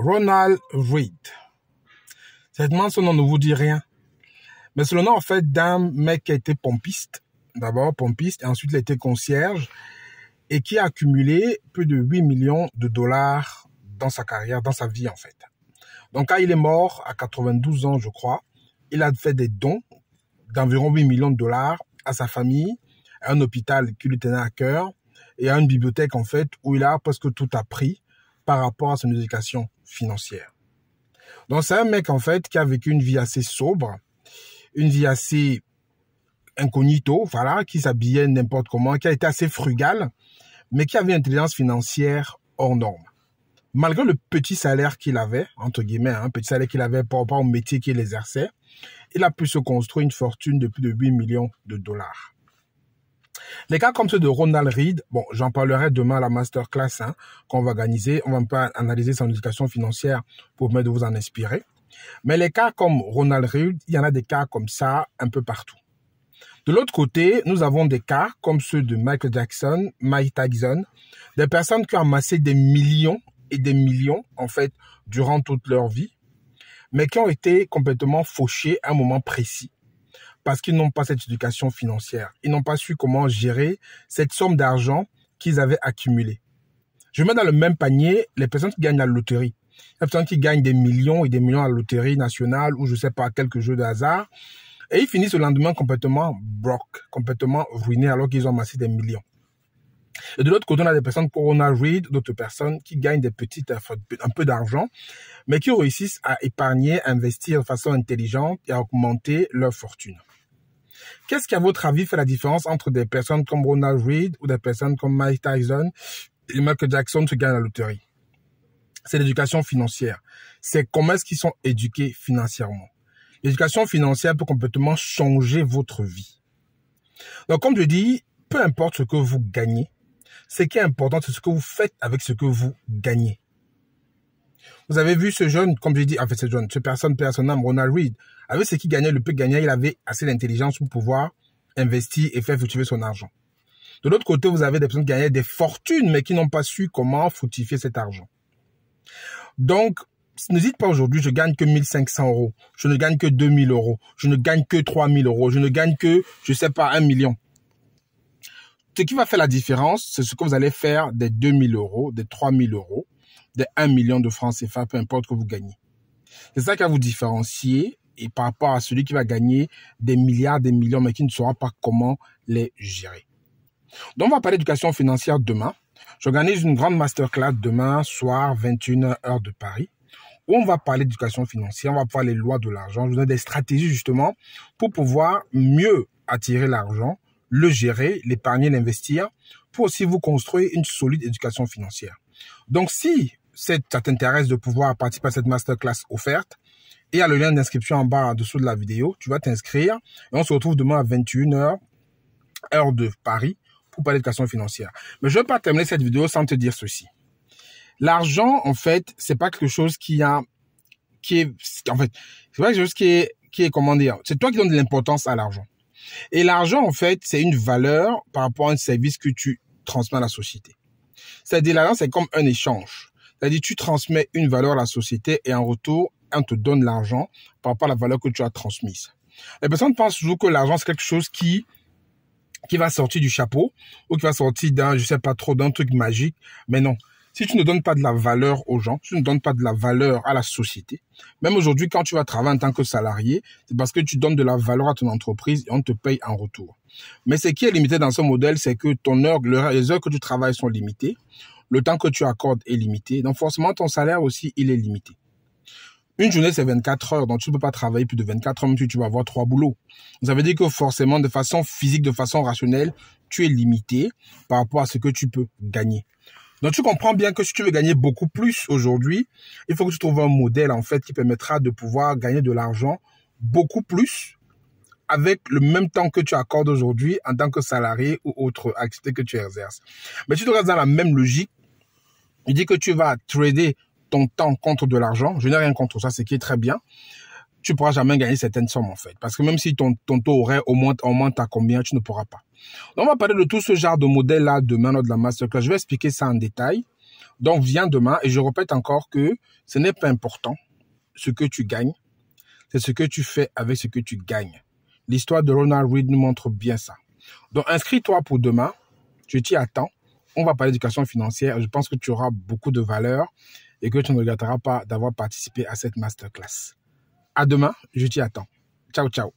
Ronald Reed. Certainement, ce nom ne vous dit rien. Mais c'est le nom, en fait, d'un mec qui a été pompiste. D'abord pompiste, et ensuite il a été concierge, et qui a accumulé plus de 8 millions de dollars dans sa carrière, dans sa vie, en fait. Donc, quand il est mort, à 92 ans, je crois, il a fait des dons d'environ 8 millions de dollars à sa famille, à un hôpital qui lui tenait à cœur, et à une bibliothèque, en fait, où il a presque tout appris par rapport à son éducation financière. Donc c'est un mec en fait qui a vécu une vie assez sobre, une vie assez incognito, voilà, qui s'habillait n'importe comment, qui a été assez frugal, mais qui avait une intelligence financière hors norme. Malgré le petit salaire qu'il avait, entre guillemets, un hein, petit salaire qu'il avait par rapport au métier qu'il exerçait, il a pu se construire une fortune de plus de 8 millions de dollars. Les cas comme ceux de Ronald Reed, bon, j'en parlerai demain à la masterclass hein, qu'on va organiser. On va peu analyser son éducation financière pour permettre de vous en inspirer. Mais les cas comme Ronald Reed, il y en a des cas comme ça un peu partout. De l'autre côté, nous avons des cas comme ceux de Michael Jackson, Mike Tyson, des personnes qui ont amassé des millions et des millions, en fait, durant toute leur vie, mais qui ont été complètement fauchés à un moment précis parce qu'ils n'ont pas cette éducation financière. Ils n'ont pas su comment gérer cette somme d'argent qu'ils avaient accumulée. Je mets dans le même panier les personnes qui gagnent la loterie. Les personnes qui gagnent des millions et des millions à la loterie nationale ou je sais pas, quelques jeux de hasard. Et ils finissent le lendemain complètement broke, complètement ruinés alors qu'ils ont amassé des millions. Et de l'autre côté, on a des personnes Corona Read, d'autres personnes qui gagnent des petites, un peu d'argent, mais qui réussissent à épargner, à investir de façon intelligente et à augmenter leur fortune. Qu'est-ce qui, à votre avis, fait la différence entre des personnes comme Ronald Reed ou des personnes comme Mike Tyson et Michael Jackson qui gagnent la loterie? C'est l'éducation financière. C'est comment est-ce qu'ils sont éduqués financièrement. L'éducation financière peut complètement changer votre vie. Donc, comme je dis, peu importe ce que vous gagnez, ce qui est important, c'est ce que vous faites avec ce que vous gagnez. Vous avez vu ce jeune, comme je dis, en fait, ce jeune, ce personne, personne, Ronald Reed, avec ce qu'il gagnait, le peu gagnait, il avait assez d'intelligence pour pouvoir investir et faire fructifier son argent. De l'autre côté, vous avez des personnes qui gagnaient des fortunes, mais qui n'ont pas su comment fructifier cet argent. Donc, dites pas aujourd'hui, je gagne que 1500 euros, je ne gagne que 2000 euros, je ne gagne que 3000 euros, je ne gagne que, je sais pas, un million. Ce qui va faire la différence, c'est ce que vous allez faire des 2000 euros, des 3000 euros, des 1 million de francs CFA, peu importe que vous gagnez. C'est ça qui va vous différencier et par rapport à celui qui va gagner des milliards, des millions, mais qui ne saura pas comment les gérer. Donc, on va parler d'éducation financière demain. J'organise une grande masterclass demain soir, 21h heure de Paris, où on va parler d'éducation financière, on va parler les lois de l'argent, je des stratégies justement pour pouvoir mieux attirer l'argent, le gérer, l'épargner, l'investir, pour aussi vous construire une solide éducation financière. Donc, si ça t'intéresse de pouvoir participer à cette masterclass offerte, il y a le lien d'inscription en bas en dessous de la vidéo. Tu vas t'inscrire et on se retrouve demain à 21h, heure de Paris, pour parler de questions financières. Mais je ne vais pas terminer cette vidéo sans te dire ceci. L'argent, en fait, c'est pas quelque chose qui a, qui est, en fait, c'est pas quelque chose qui est, qui est, comment dire, c'est toi qui donnes de l'importance à l'argent. Et l'argent, en fait, c'est une valeur par rapport à un service que tu transmets à la société. C'est-à-dire, l'argent, c'est comme un échange. C'est-à-dire, tu transmets une valeur à la société et en retour, on te donne l'argent par rapport à la valeur que tu as transmise. Les personnes pensent toujours que l'argent, c'est quelque chose qui, va sortir du chapeau ou qui va sortir d'un, je sais pas trop, d'un truc magique. Mais non. Si tu ne donnes pas de la valeur aux gens, tu ne donnes pas de la valeur à la société, même aujourd'hui, quand tu vas travailler en tant que salarié, c'est parce que tu donnes de la valeur à ton entreprise et on te paye en retour. Mais ce qui est limité dans ce modèle, c'est que ton heure, les heures que tu travailles sont limitées, le temps que tu accordes est limité, donc forcément ton salaire aussi, il est limité. Une journée, c'est 24 heures, donc tu ne peux pas travailler plus de 24 heures, même tu vas avoir trois boulots. Ça veut dire que forcément, de façon physique, de façon rationnelle, tu es limité par rapport à ce que tu peux gagner. Donc tu comprends bien que si tu veux gagner beaucoup plus aujourd'hui, il faut que tu trouves un modèle en fait qui permettra de pouvoir gagner de l'argent beaucoup plus avec le même temps que tu accordes aujourd'hui en tant que salarié ou autre activité que tu exerces. Mais tu te restes dans la même logique. Il dit que tu vas trader ton temps contre de l'argent. Je n'ai rien contre ça, c'est qui est très bien. Tu pourras jamais gagner certaines sommes en fait, parce que même si ton, taux aurait au moins augmente à combien, tu ne pourras pas. Donc on va parler de tout ce genre de modèle là demain lors de la masterclass. Je vais expliquer ça en détail. Donc, viens demain et je répète encore que ce n'est pas important ce que tu gagnes, c'est ce que tu fais avec ce que tu gagnes. L'histoire de Ronald Reed nous montre bien ça. Donc, inscris-toi pour demain. Je t'y attends. On va parler d'éducation financière. Je pense que tu auras beaucoup de valeur et que tu ne regretteras pas d'avoir participé à cette masterclass. À demain. Je t'y attends. Ciao, ciao.